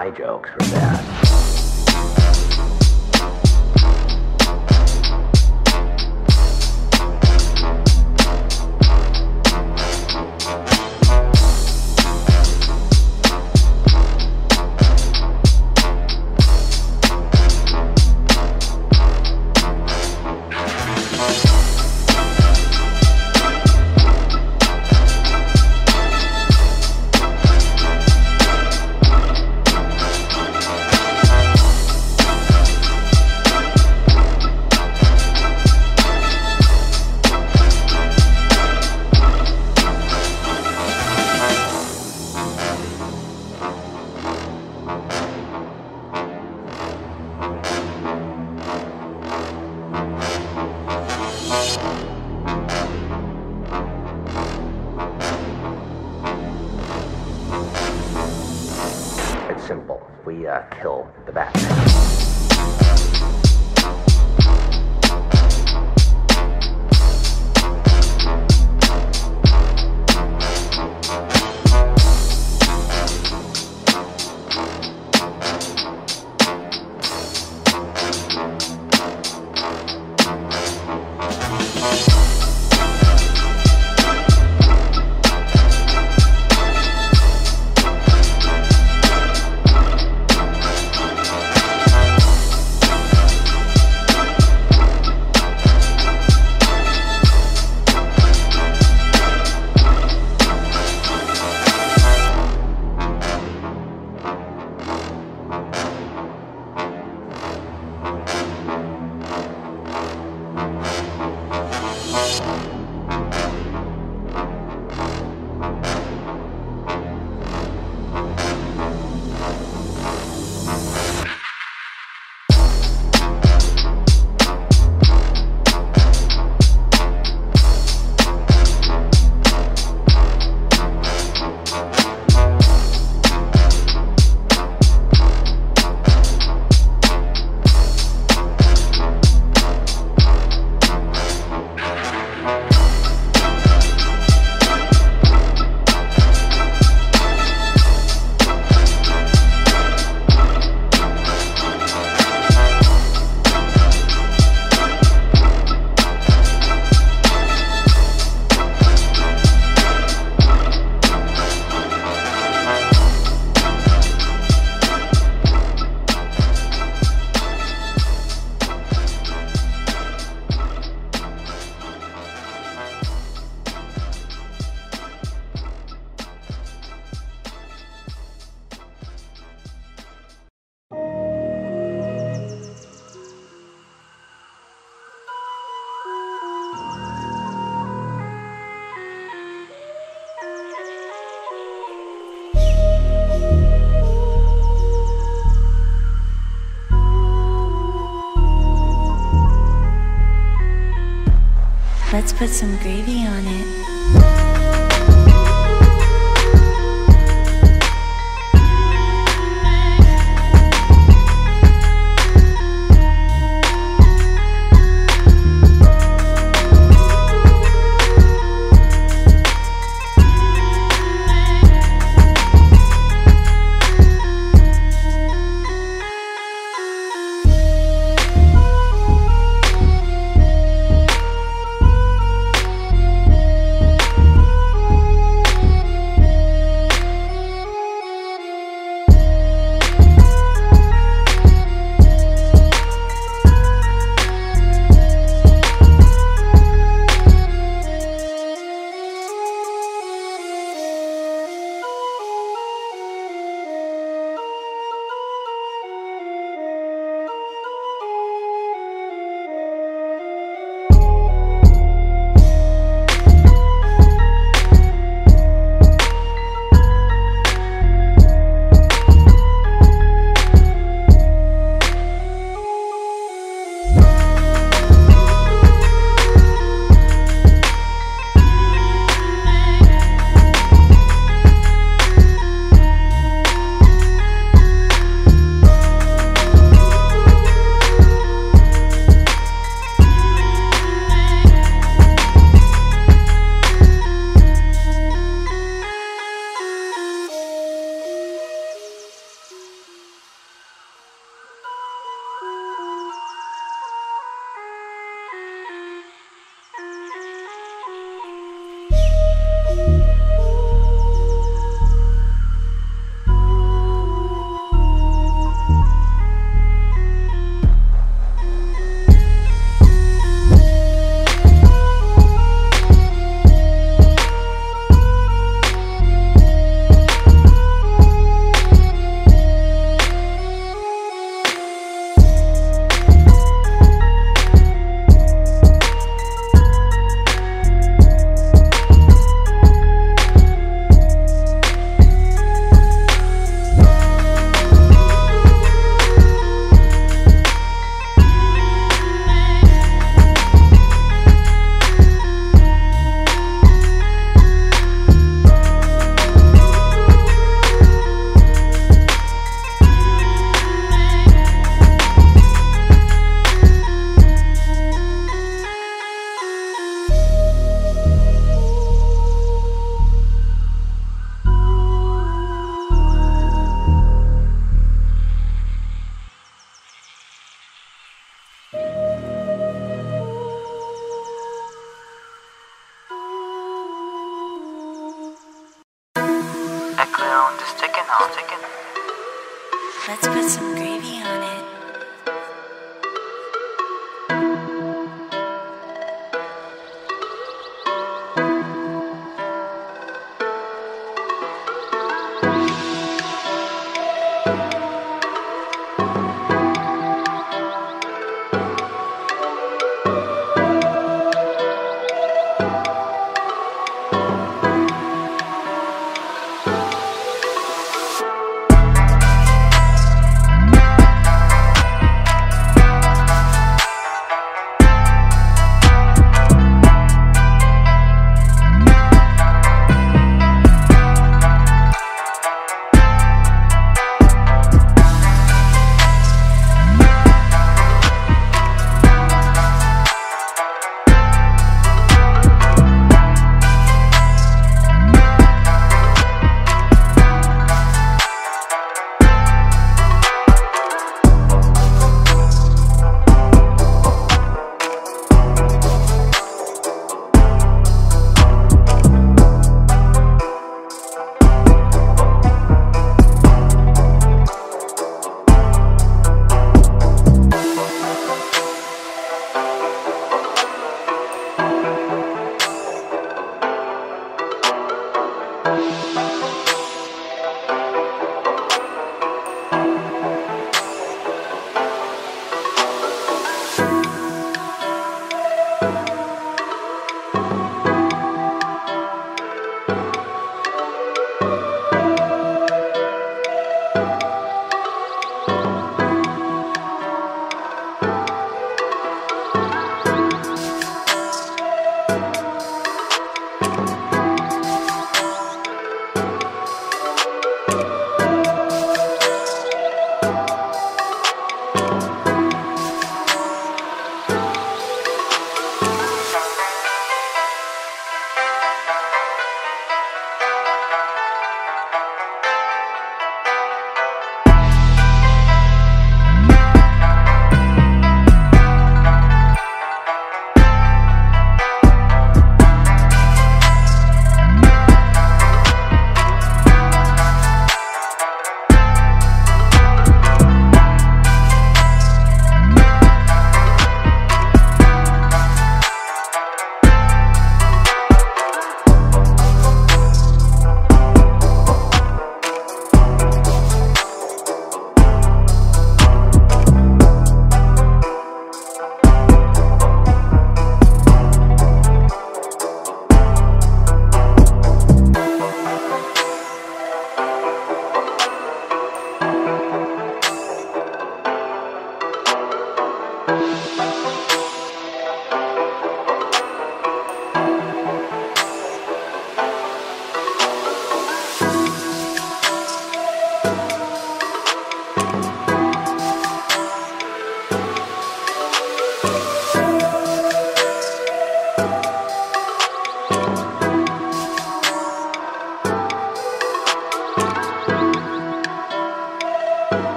my jokes were bad. Put some gravy on it.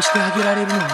してあげられるのは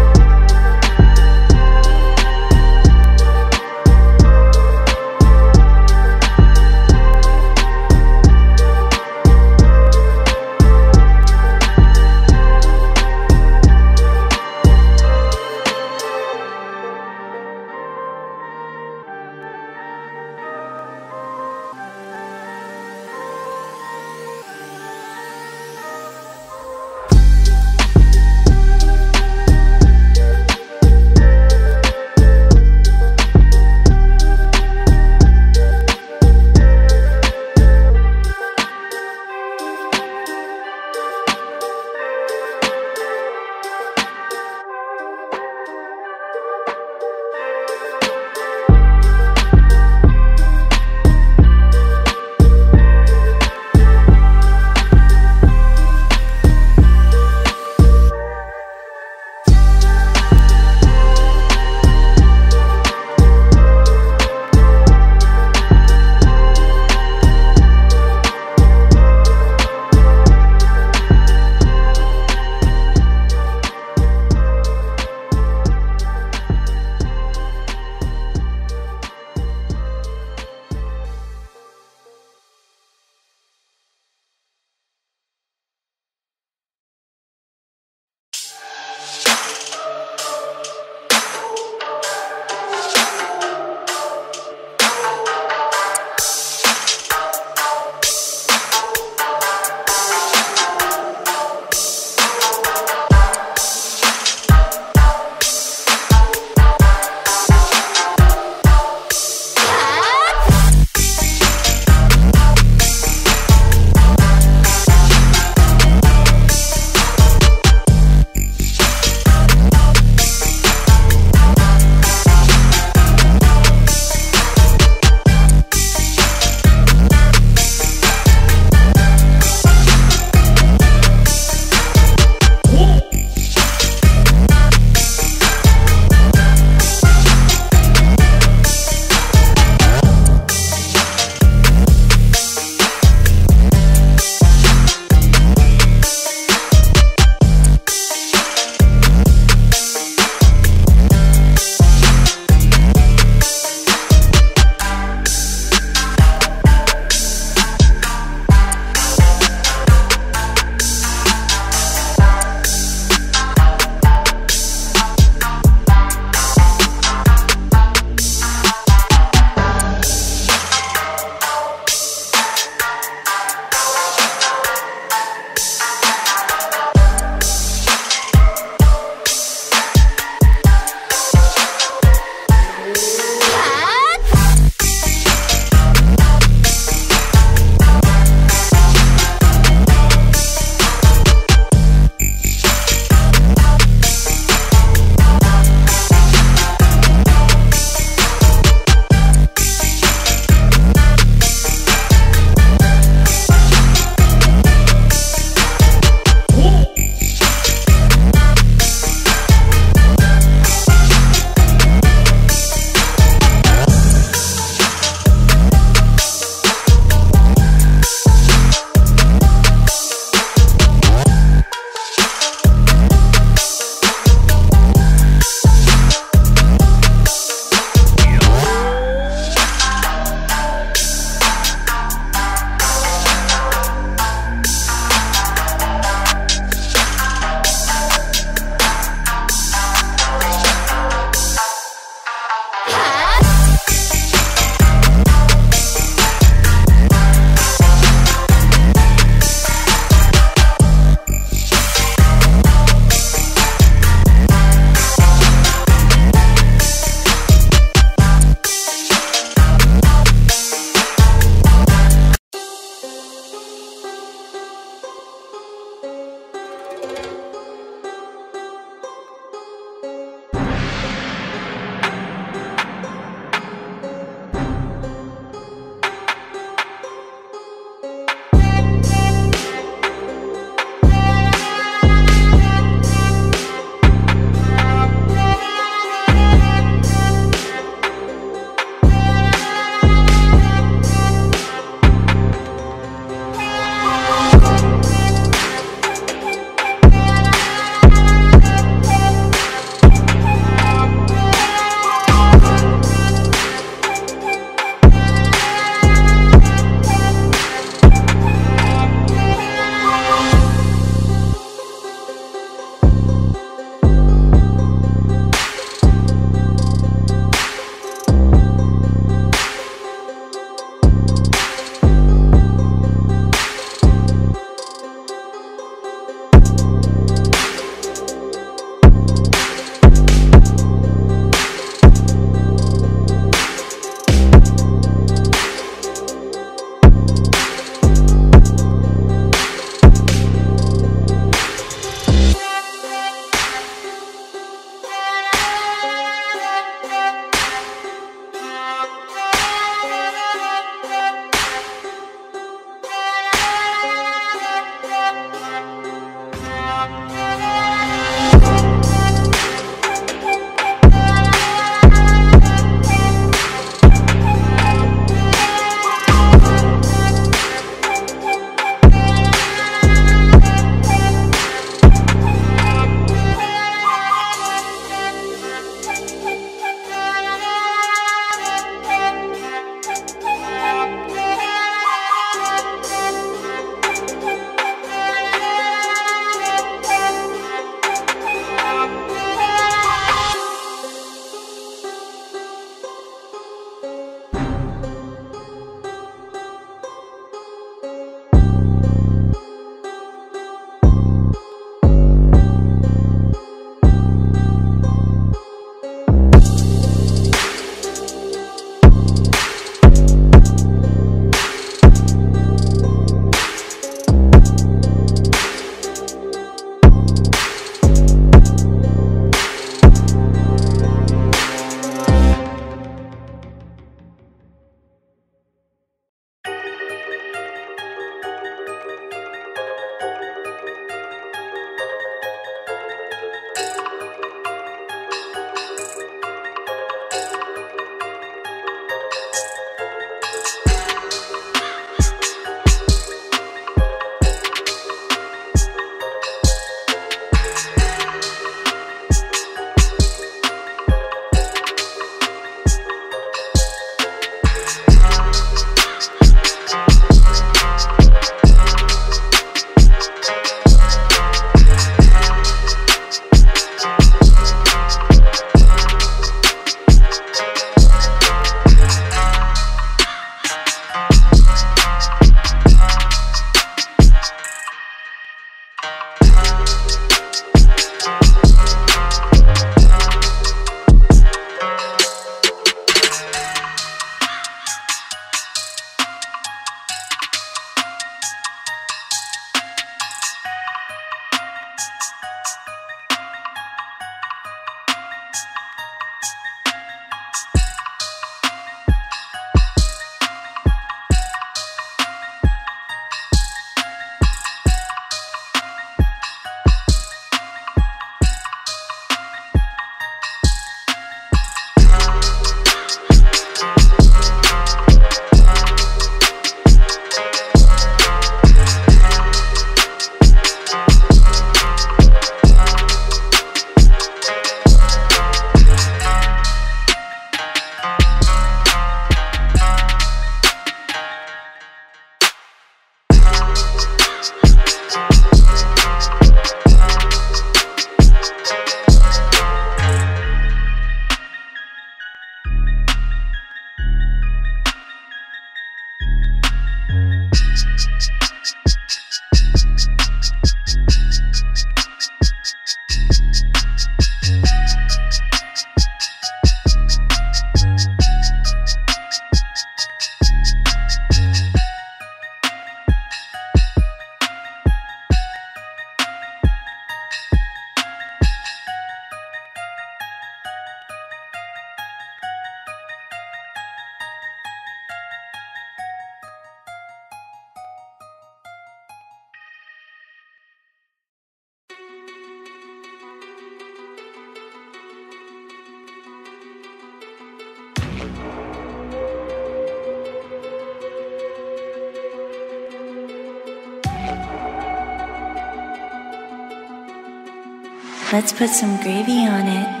Let's put some gravy on it.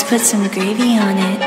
Let's put some gravy on it.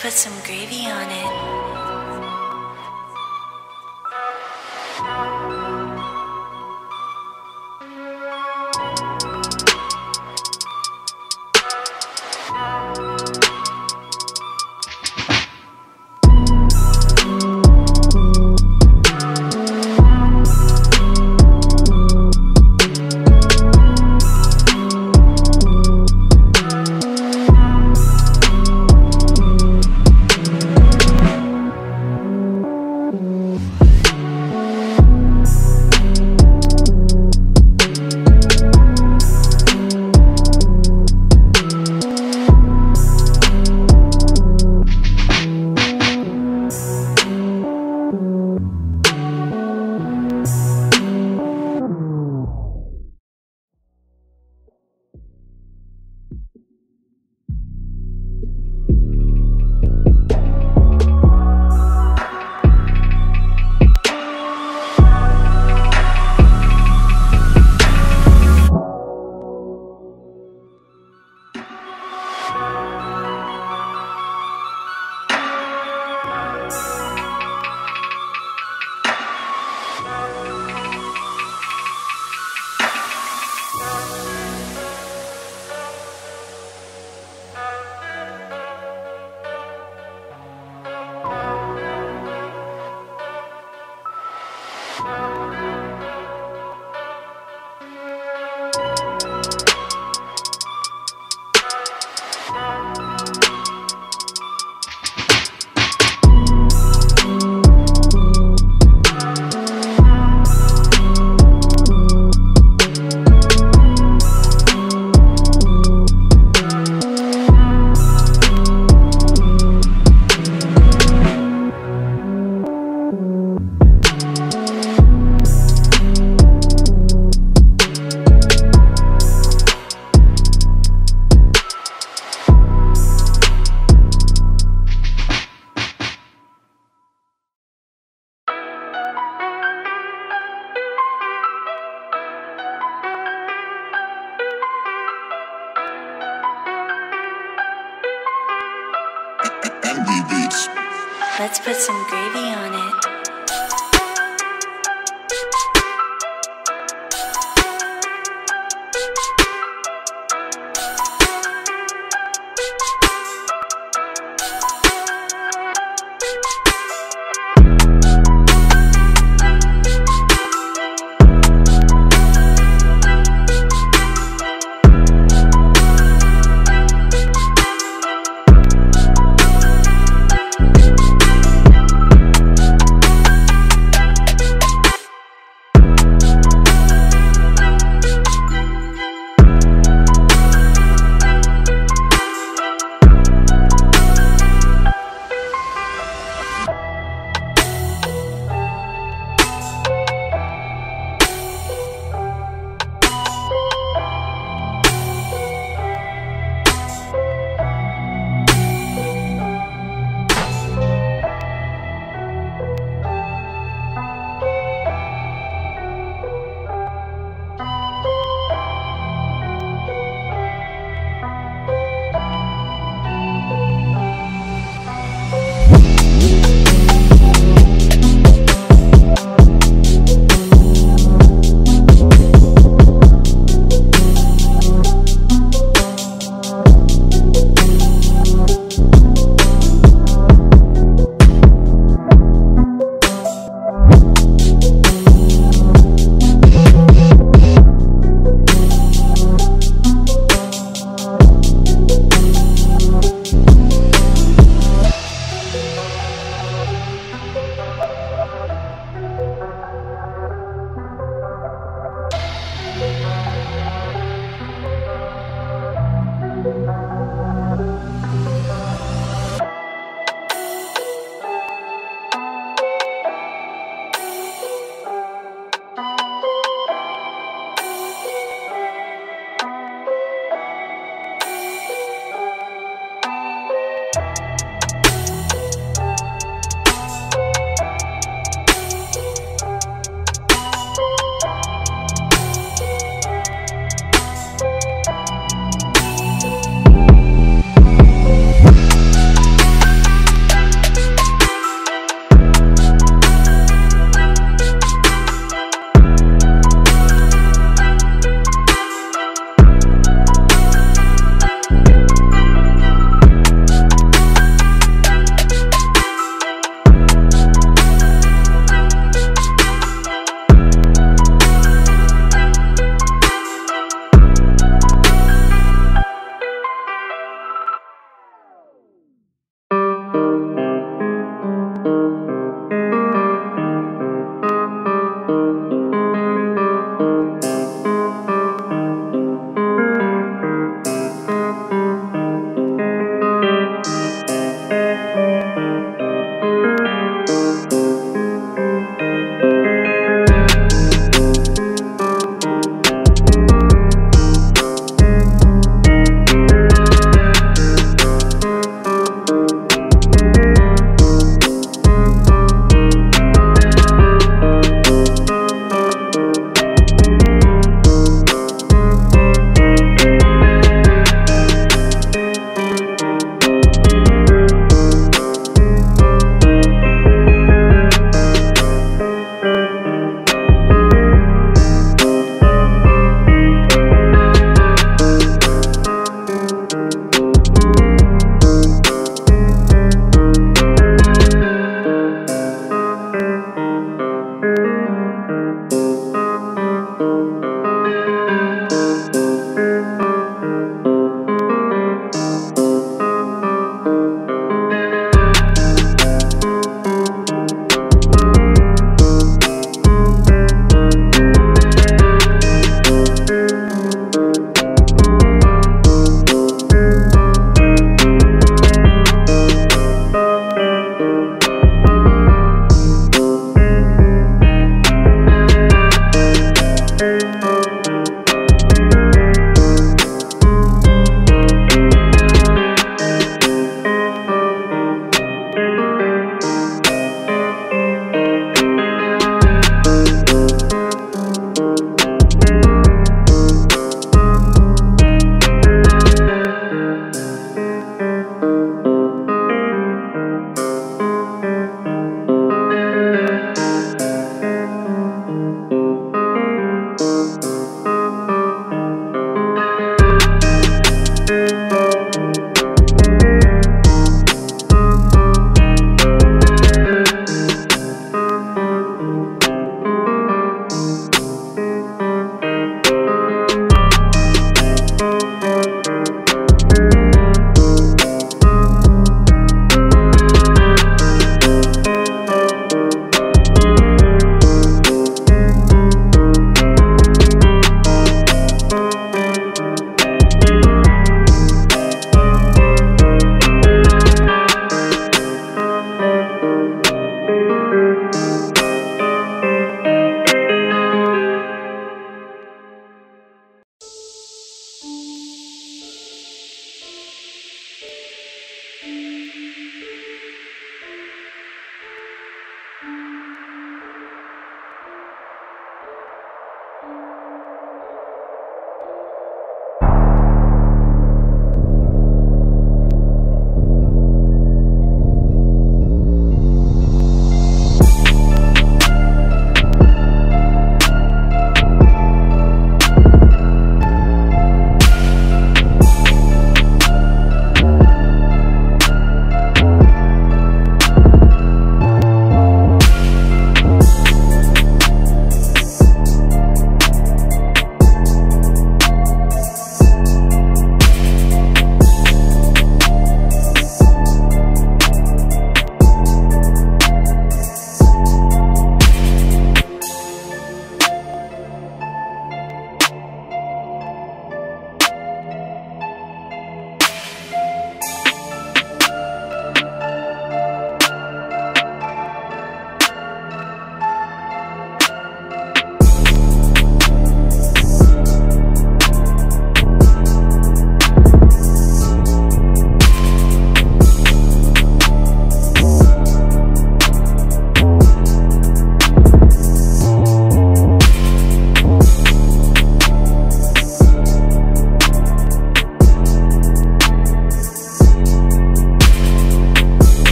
Put some gravy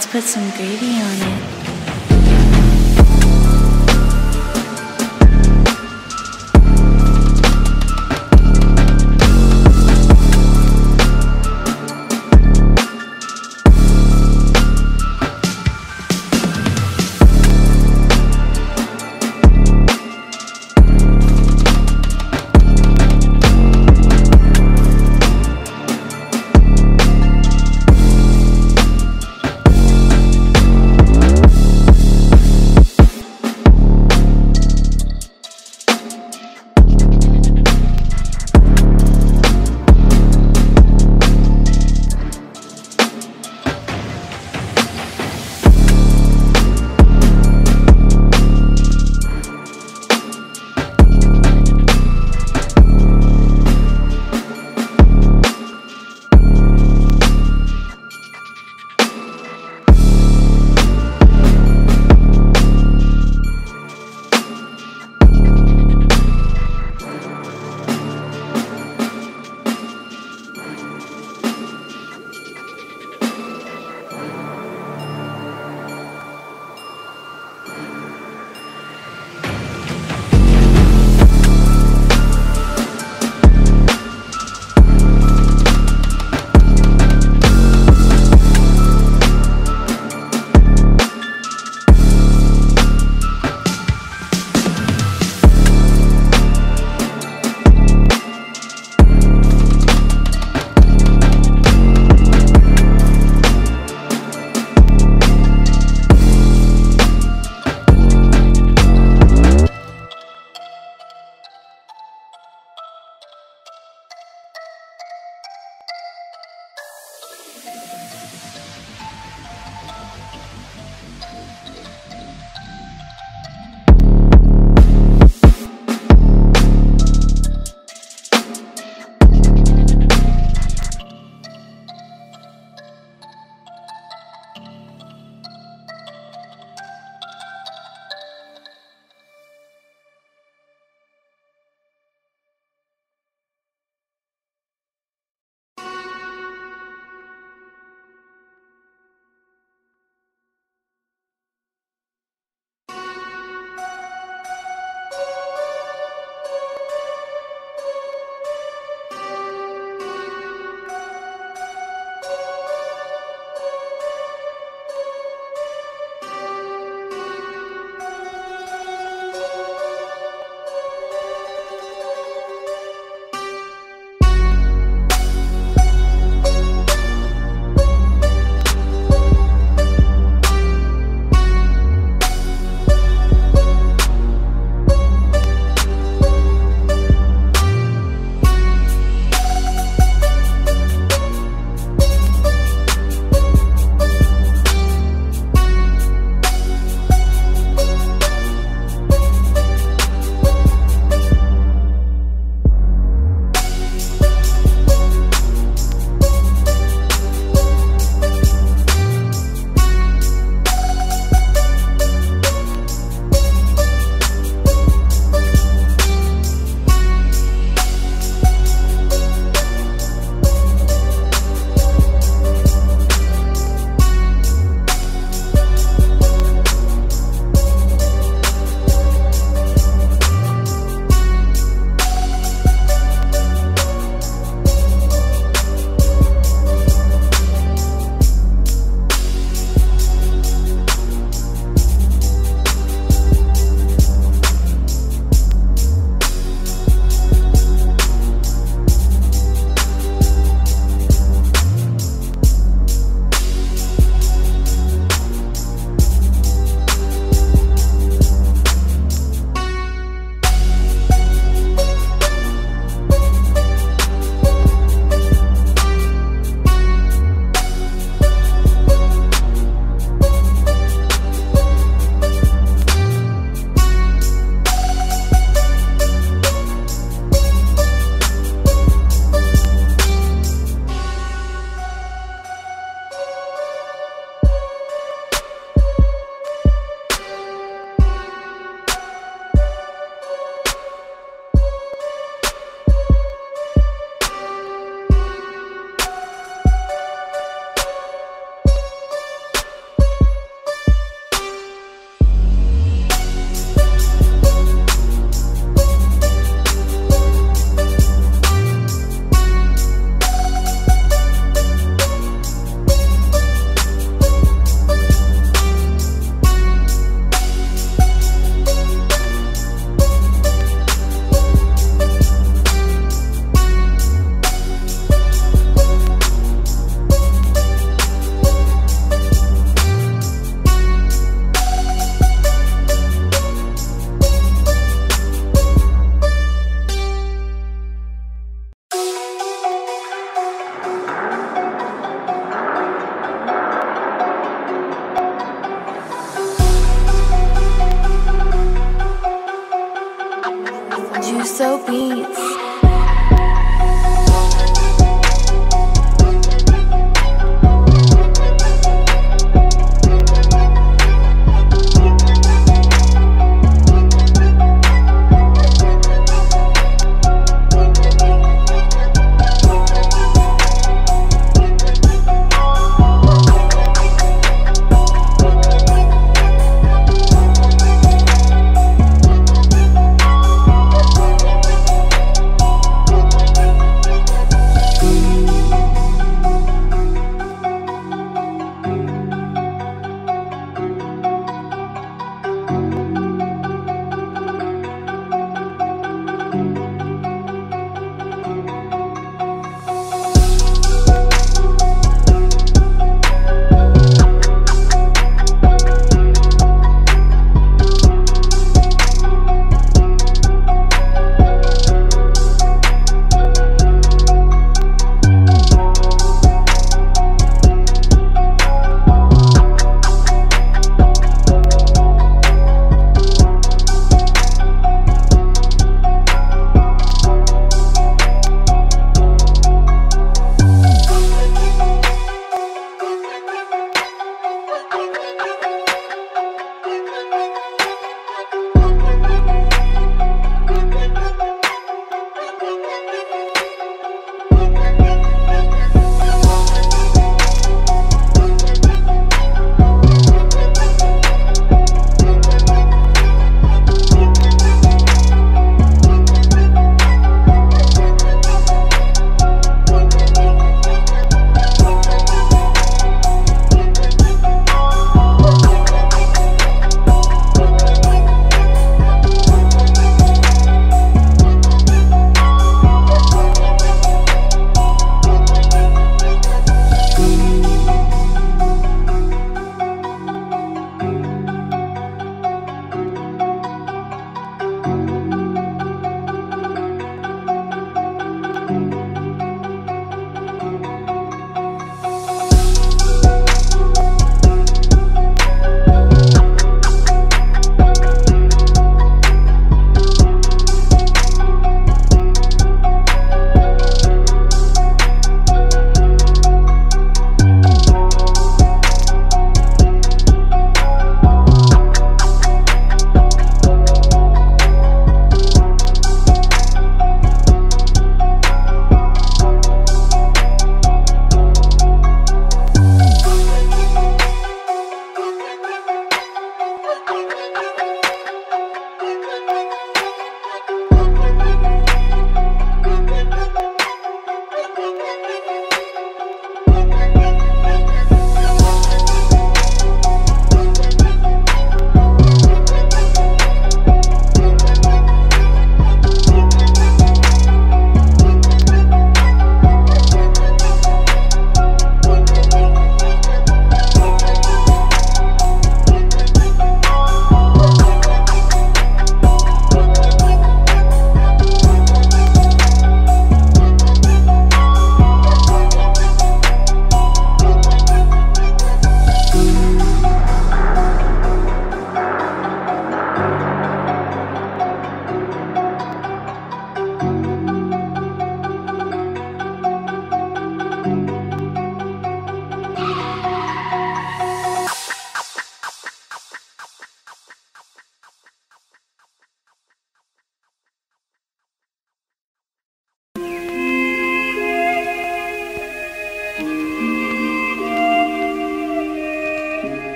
Let's put some gravy on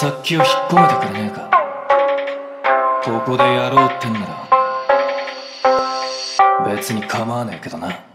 殺気を引っ込めてくれねえか。ここでやろうってんなら別に構わねえけどな。